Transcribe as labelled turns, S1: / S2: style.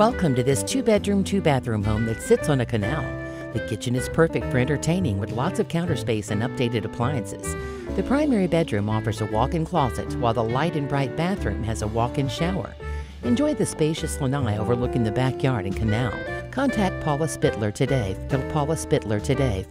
S1: Welcome to this two bedroom, two bathroom home that sits on a canal. The kitchen is perfect for entertaining with lots of counter space and updated appliances. The primary bedroom offers a walk in closet, while the light and bright bathroom has a walk in shower. Enjoy the spacious lanai overlooking the backyard and canal. Contact Paula Spitler today. Paula Spitler today